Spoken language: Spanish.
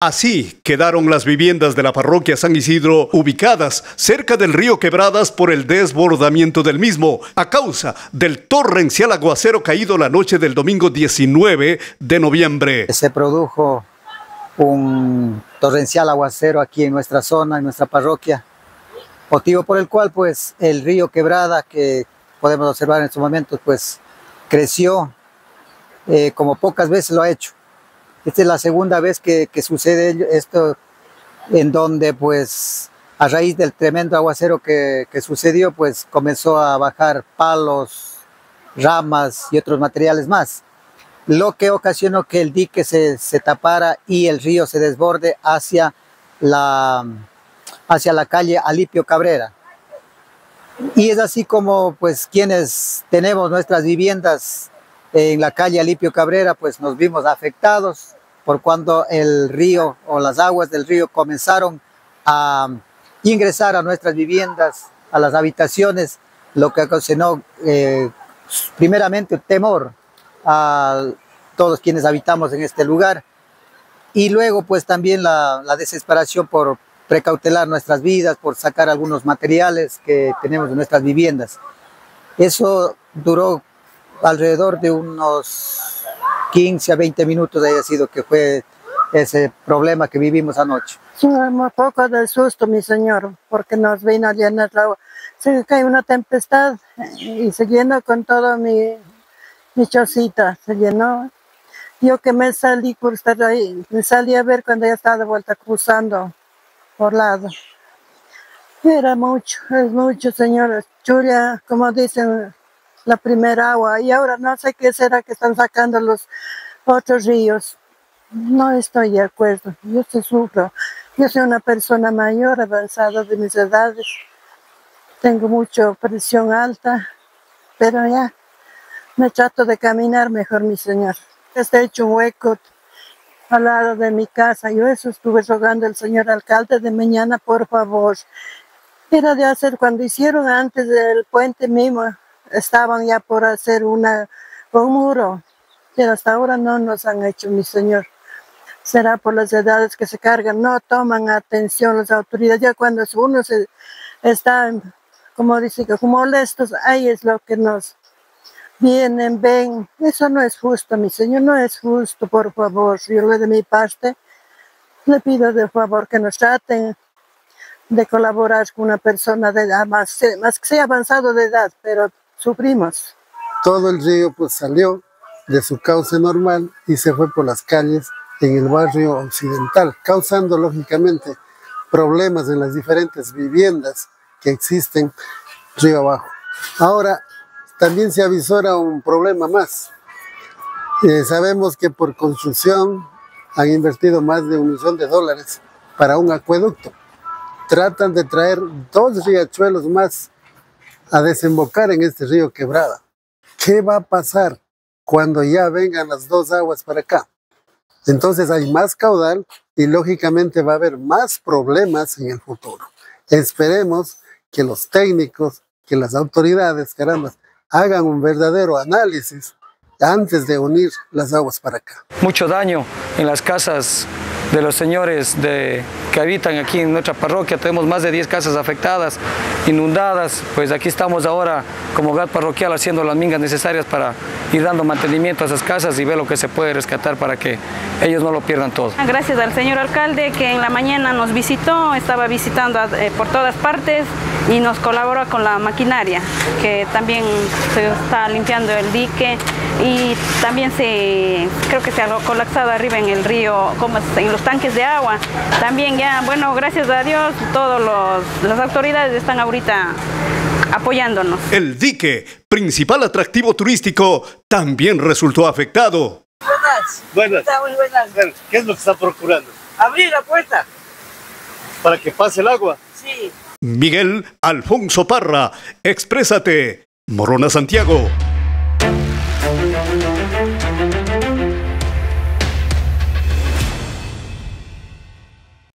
Así quedaron las viviendas de la parroquia San Isidro ubicadas cerca del río Quebradas por el desbordamiento del mismo a causa del torrencial aguacero caído la noche del domingo 19 de noviembre. Se produjo un torrencial aguacero aquí en nuestra zona, en nuestra parroquia, motivo por el cual pues el río Quebrada que podemos observar en estos momentos pues creció eh, como pocas veces lo ha hecho esta es la segunda vez que, sucede esto en donde pues a raíz del tremendo aguacero que, sucedió pues comenzó a bajar palos, ramas y otros materiales más, lo que ocasionó que el dique se, tapara y el río se desborde hacia la, hacia la calle Alipio Cabrera. Y es así como pues quienes tenemos nuestras viviendas en la calle Alipio Cabrera, pues nos vimos afectados por cuando el río o las aguas del río comenzaron a ingresar a nuestras viviendas, a las habitaciones, lo que ocasionó eh, primeramente temor a todos quienes habitamos en este lugar y luego pues también la, desesperación por precautelar nuestras vidas, por sacar algunos materiales que tenemos en nuestras viviendas. Eso duró alrededor de unos 15 a 20 minutos haya sido que fue ese problema que vivimos anoche. un poco de susto, mi señor, porque nos vino a llenar la agua. Se cae una tempestad y se llenó con todo mi, mi chocita, se llenó. Yo que me salí estar ahí, me salí a ver cuando ya estaba de vuelta cruzando por lado. Era mucho, es mucho, señora. Julia, como dicen, la primera agua y ahora no sé qué será que están sacando los otros ríos. No estoy de acuerdo, yo se sufro. Yo soy una persona mayor, avanzada de mis edades. Tengo mucha presión alta, pero ya me trato de caminar mejor, mi señor. Está hecho un hueco al lado de mi casa. Yo eso estuve rogando al señor alcalde de mañana, por favor. Era de hacer cuando hicieron antes del puente mismo, estaban ya por hacer una, un muro, pero hasta ahora no nos han hecho, mi señor. Será por las edades que se cargan, no toman atención las autoridades. Ya cuando uno se está, como dice, molestos, ahí es lo que nos vienen, ven. Eso no es justo, mi señor, no es justo, por favor. Yo de mi parte le pido de favor que nos traten de colaborar con una persona de edad, más, más que sea avanzado de edad, pero sufrimos. Todo el río pues salió de su cauce normal y se fue por las calles en el barrio occidental, causando lógicamente problemas en las diferentes viviendas que existen río abajo. Ahora, también se avisora un problema más. Eh, sabemos que por construcción han invertido más de un millón de dólares para un acueducto. Tratan de traer dos riachuelos más a desembocar en este río Quebrada. ¿Qué va a pasar cuando ya vengan las dos aguas para acá? Entonces hay más caudal y lógicamente va a haber más problemas en el futuro. Esperemos que los técnicos, que las autoridades, caramba, hagan un verdadero análisis antes de unir las aguas para acá. Mucho daño en las casas de los señores de, que habitan aquí en nuestra parroquia. Tenemos más de 10 casas afectadas, inundadas. Pues aquí estamos ahora como GAT parroquial haciendo las mingas necesarias para ir dando mantenimiento a esas casas y ver lo que se puede rescatar para que ellos no lo pierdan todo. Gracias al señor alcalde que en la mañana nos visitó, estaba visitando eh, por todas partes y nos colabora con la maquinaria, que también se está limpiando el dique y también se, creo que se ha colapsado arriba en el río, como en los tanques de agua. También ya, bueno, gracias a Dios, todas las autoridades están ahorita apoyándonos. El dique, principal atractivo turístico, también resultó afectado. Buenas. Buenas. muy buenas. ¿Qué es lo que está procurando? Abrir la puerta. ¿Para que pase el agua? Sí. Miguel Alfonso Parra, exprésate. Morona Santiago.